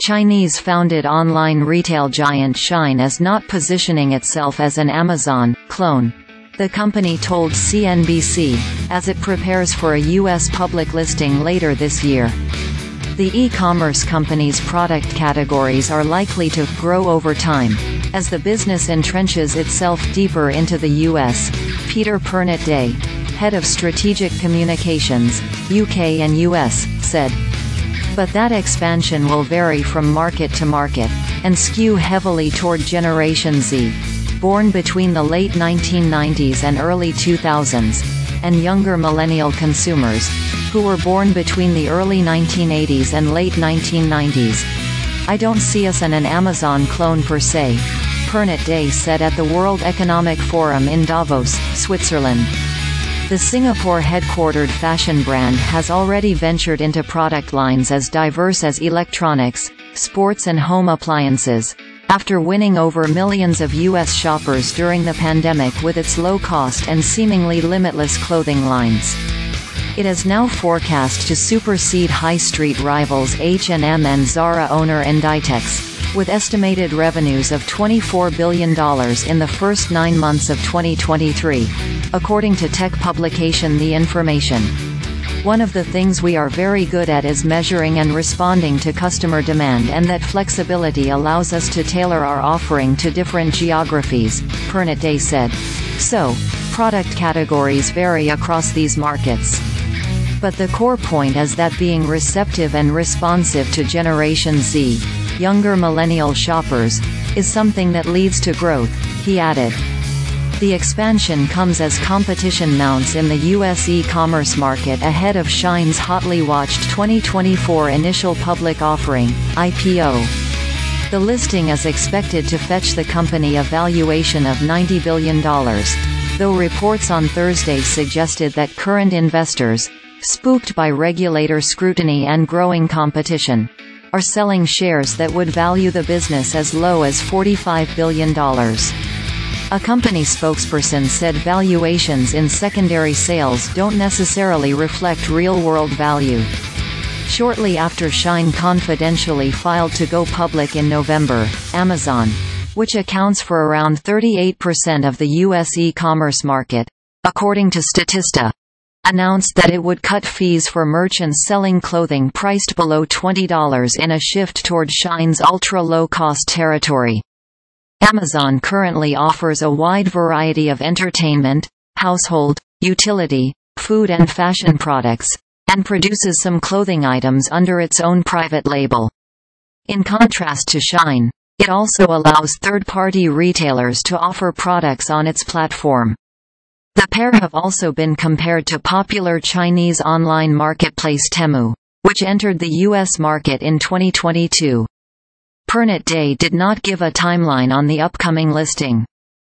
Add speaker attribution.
Speaker 1: Chinese-founded online retail giant Shein is not positioning itself as an Amazon clone. The company told CNBC, as it prepares for a U.S. public listing later this year. The e-commerce company's product categories are likely to grow over time. As the business entrenches itself deeper into the U.S., Peter Pernot-Day, head of strategic communications, UK and US, said. But that expansion will vary from market to market, and skew heavily toward Generation Z, born between the late 1990s and early 2000s, and younger millennial consumers, who were born between the early 1980s and late 1990s. I don't see us in an Amazon clone per se, Pernot-Day said at the World Economic Forum in Davos, Switzerland. The Singapore-headquartered fashion brand has already ventured into product lines as diverse as electronics, sports and home appliances, after winning over millions of U.S. shoppers during the pandemic with its low-cost and seemingly limitless clothing lines. It is now forecast to supersede high street rivals H&M and Zara owner Inditex, with estimated revenues of $24 billion in the first nine months of 2023, according to tech publication The Information. One of the things we are very good at is measuring and responding to customer demand and that flexibility allows us to tailor our offering to different geographies, Pernot-Day said. So, product categories vary across these markets. But the core point is that being receptive and responsive to Generation Z, younger millennial shoppers, is something that leads to growth, he added. The expansion comes as competition mounts in the U.S. e-commerce market ahead of Shein's hotly watched 2024 initial public offering, IPO. The listing is expected to fetch the company a valuation of $90 billion, though reports on Thursday suggested that current investors, spooked by regulator scrutiny and growing competition, are selling shares that would value the business as low as $45 billion. A company spokesperson said valuations in secondary sales don't necessarily reflect real-world value. Shortly after Shein confidentially filed to go public in November, Amazon, which accounts for around 38% of the U.S. e-commerce market, according to Statista, announced that it would cut fees for merchants selling clothing priced below $20 in a shift toward Shein's ultra-low-cost territory. Amazon currently offers a wide variety of entertainment, household, utility, food and fashion products, and produces some clothing items under its own private label. In contrast to Shein, it also allows third-party retailers to offer products on its platform. The pair have also been compared to popular Chinese online marketplace Temu, which entered the U.S. market in 2022. Pernot-Day did not give a timeline on the upcoming listing.